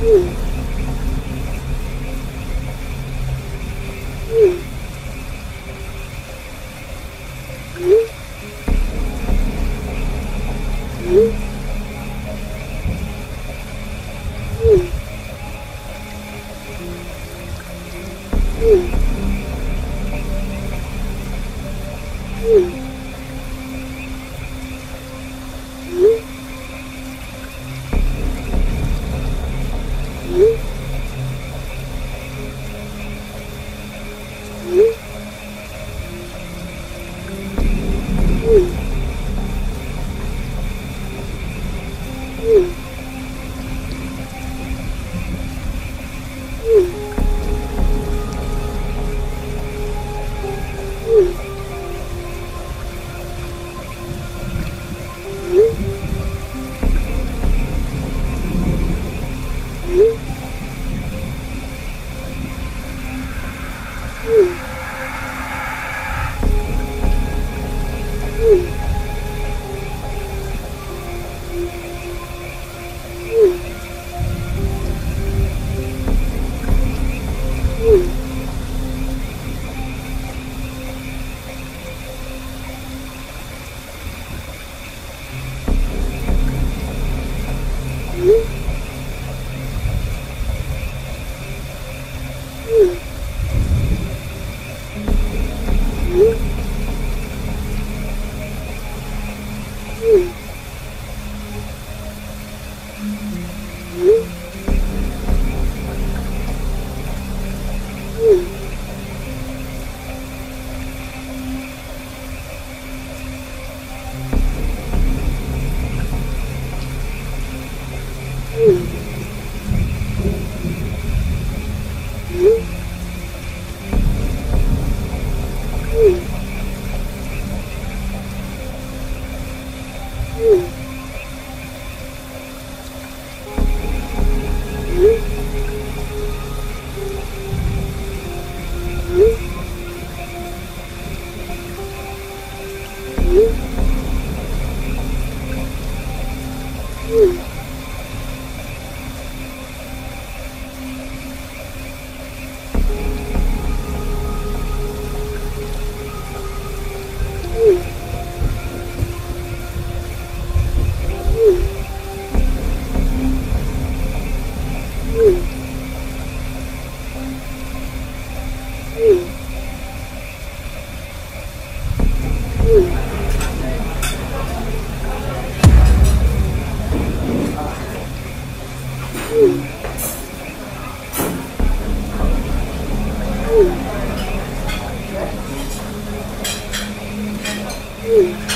Mm. you.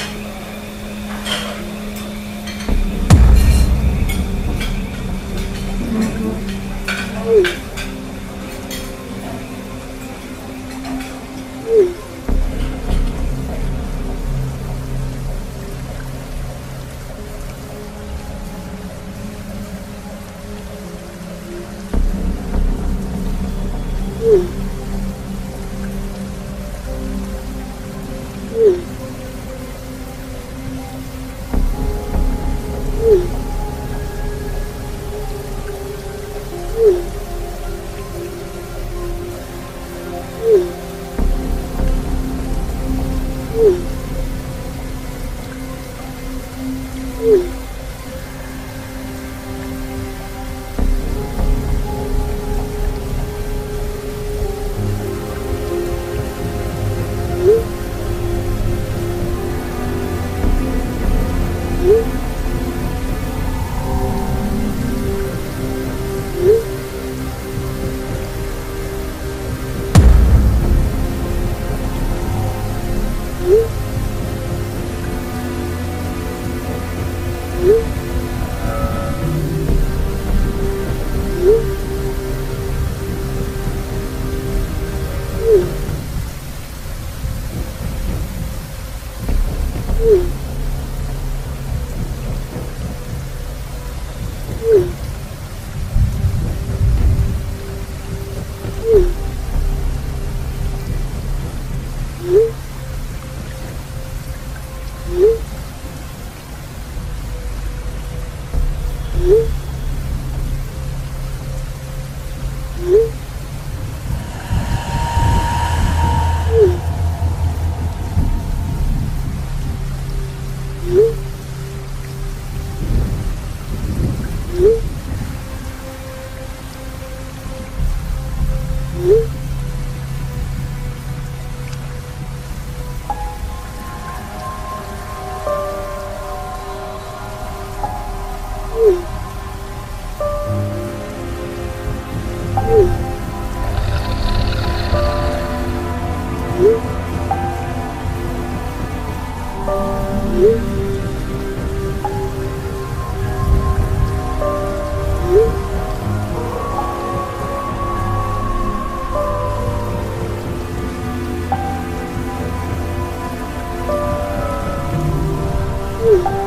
Ooh.